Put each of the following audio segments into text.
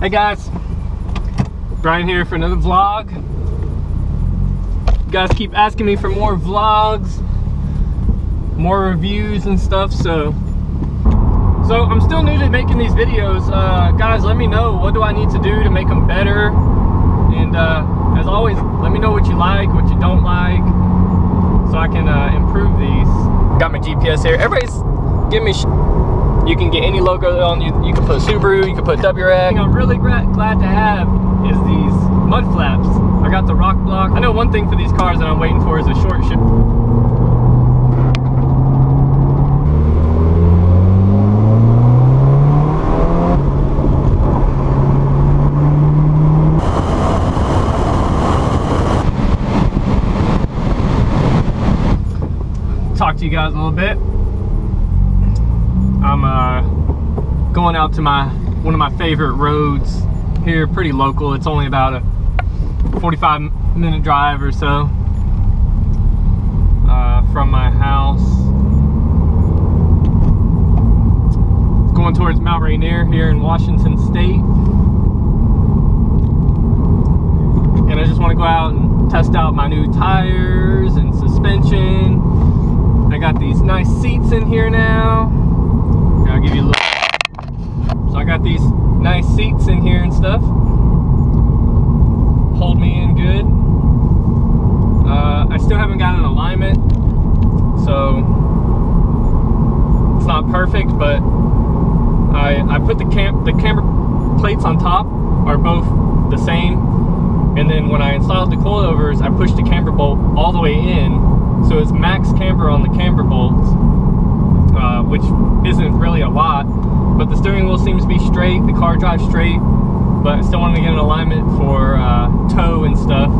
Hey guys, Brian here for another vlog. You guys keep asking me for more vlogs, more reviews and stuff, so so I'm still new to making these videos. Uh, guys, let me know what do I need to do to make them better. And uh, as always, let me know what you like, what you don't like, so I can uh, improve these. Got my GPS here. Everybody's giving me you can get any logo on you. You can put Subaru, you can put WRX. I'm really glad to have is these mud flaps. I got the rock block. I know one thing for these cars that I'm waiting for is a short ship. Talk to you guys a little bit. I'm uh, going out to my one of my favorite roads here, pretty local. It's only about a 45 minute drive or so uh, from my house. Going towards Mount Rainier here in Washington State. And I just want to go out and test out my new tires and suspension. I got these nice seats in here now. I'll give you a look. I got these nice seats in here and stuff. Hold me in good. Uh, I still haven't got an alignment, so it's not perfect, but I, I put the cam the camber plates on top are both the same. And then when I installed the coilovers, I pushed the camber bolt all the way in. So it's max camber on the camber bolts uh, which isn't really a lot. But the steering wheel seems to be straight, the car drives straight, but I still want to get an alignment for uh, toe and stuff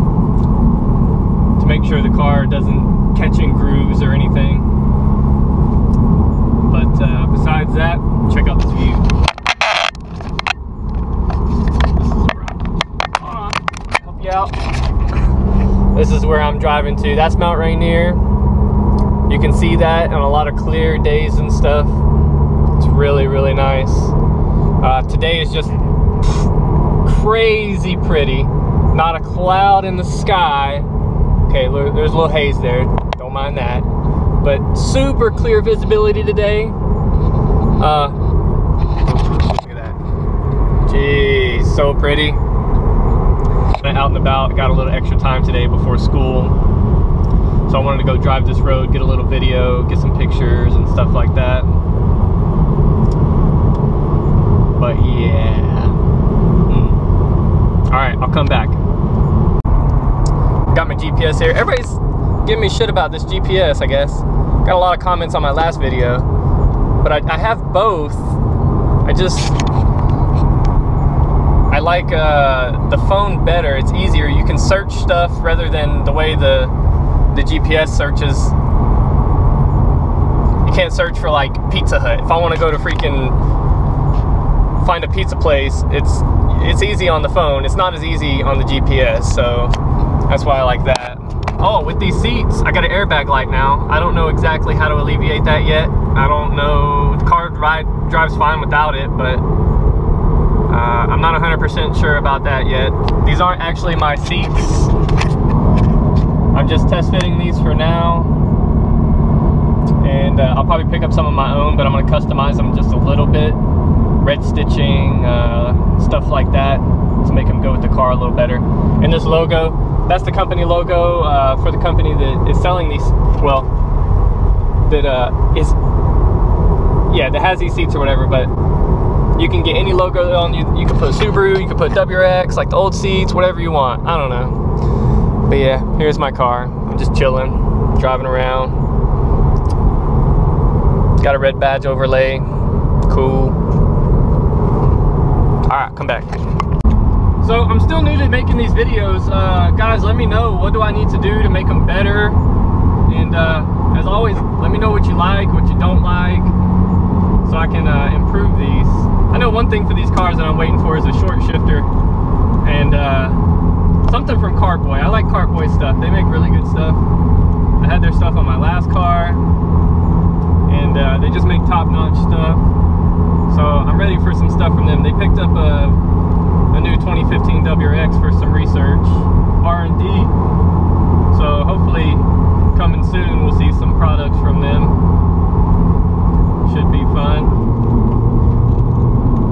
to make sure the car doesn't catch in grooves or anything. But uh, besides that, check out this view. help you out. This is where I'm driving to. That's Mount Rainier. You can see that on a lot of clear days and stuff. It's really, really nice. Uh, today is just crazy pretty. Not a cloud in the sky. Okay, there's a little haze there. Don't mind that. But super clear visibility today. Uh, look at that. Jeez, so pretty. Out and about, got a little extra time today before school. So I wanted to go drive this road, get a little video, get some pictures and stuff like that. But yeah. Mm. All right, I'll come back. Got my GPS here. Everybody's giving me shit about this GPS, I guess. Got a lot of comments on my last video. But I, I have both. I just, I like uh, the phone better. It's easier. You can search stuff rather than the way the the GPS searches, you can't search for like Pizza Hut. If I want to go to freaking find a pizza place, it's it's easy on the phone. It's not as easy on the GPS, so that's why I like that. Oh, with these seats, I got an airbag light now. I don't know exactly how to alleviate that yet. I don't know. The car ride drives fine without it, but uh, I'm not 100% sure about that yet. These aren't actually my seats. I'm just test fitting these for now. And uh, I'll probably pick up some of my own, but I'm to customize them just a little bit. Red stitching, uh, stuff like that to make them go with the car a little better. And this logo, that's the company logo uh, for the company that is selling these, well, that uh, is, yeah, that has these seats or whatever, but you can get any logo on you. You can put Subaru, you can put WRX, like the old seats, whatever you want. I don't know. But yeah, here's my car. I'm just chilling, driving around. Got a red badge overlay. Cool. Alright, come back. So I'm still new to making these videos. Uh, guys, let me know what do I need to do to make them better. And uh, as always, let me know what you like, what you don't like, so I can uh, improve these. I know one thing for these cars that I'm waiting for is a short shifter. And uh, something from Kartboy. I like Kartboy stuff. They make really good stuff. I had their stuff on my last car, and uh, they just make top-notch stuff. So I'm ready for some stuff from them. They picked up a the new 2015 WRX for some research, R&D. So hopefully coming soon we'll see some products from them. Should be fun.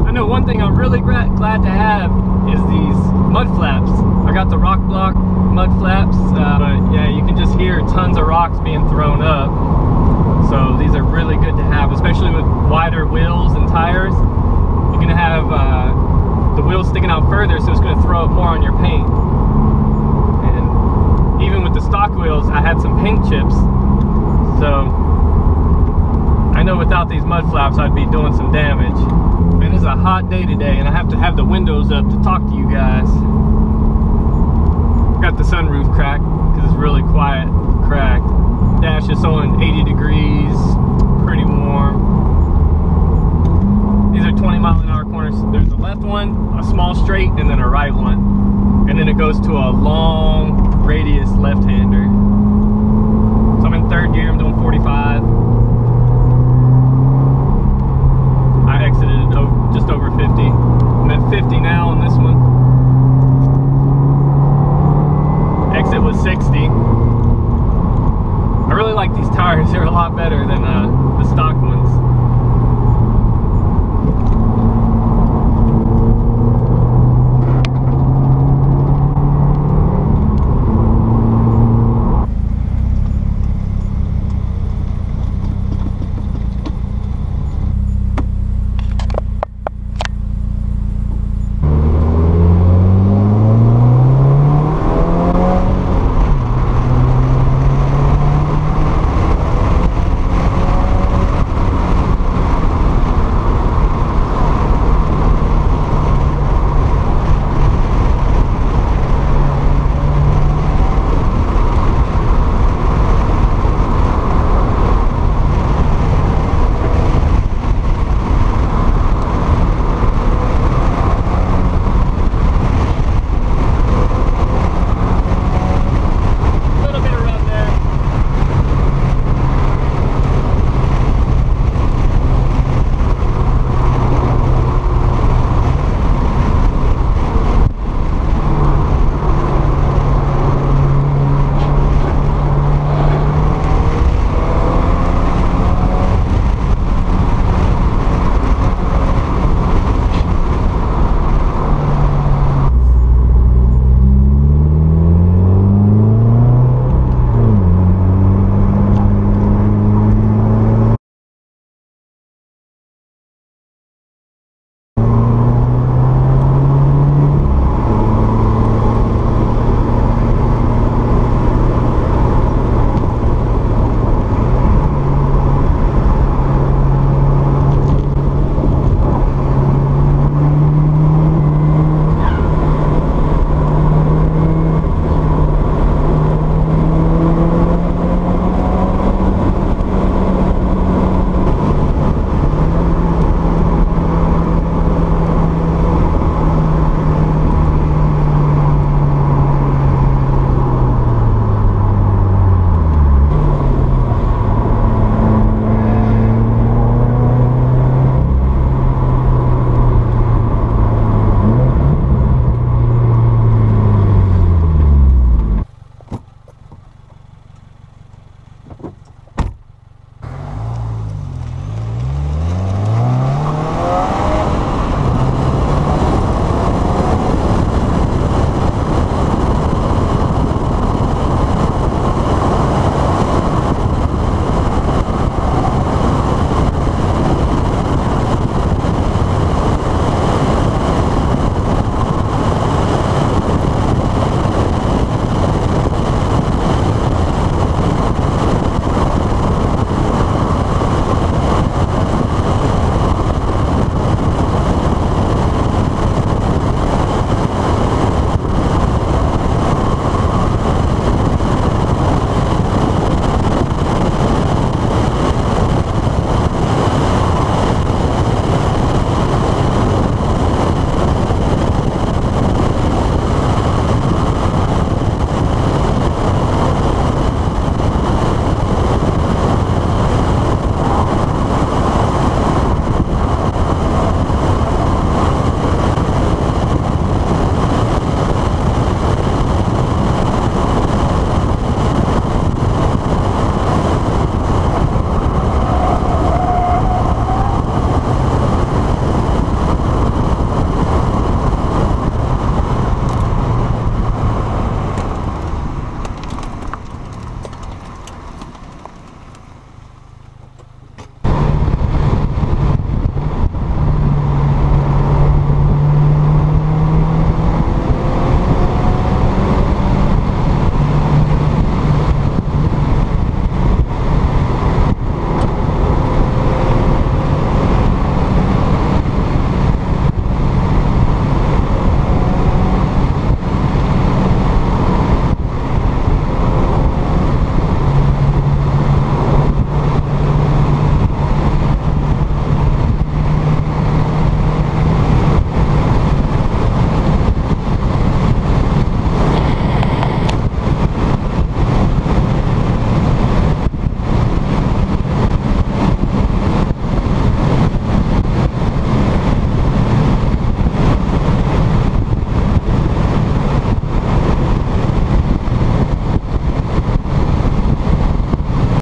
I know one thing I'm really glad to have is these mud flaps. Got the rock block mud flaps, uh, but yeah, you can just hear tons of rocks being thrown up. So these are really good to have, especially with wider wheels and tires. You're gonna have uh, the wheels sticking out further, so it's gonna throw up more on your paint. And even with the stock wheels, I had some paint chips. So I know without these mud flaps, I'd be doing some damage. It's a hot day today, and I have to have the windows up to talk to you guys got the sunroof cracked because it's really quiet, cracked. Dash is on 80 degrees, pretty warm. These are 20 mile an hour corners. There's a left one, a small straight, and then a right one. And then it goes to a long radius left-hander. So I'm in third gear, I'm doing 45. I exited just over 50. I'm at 50 now on this one. it was 60.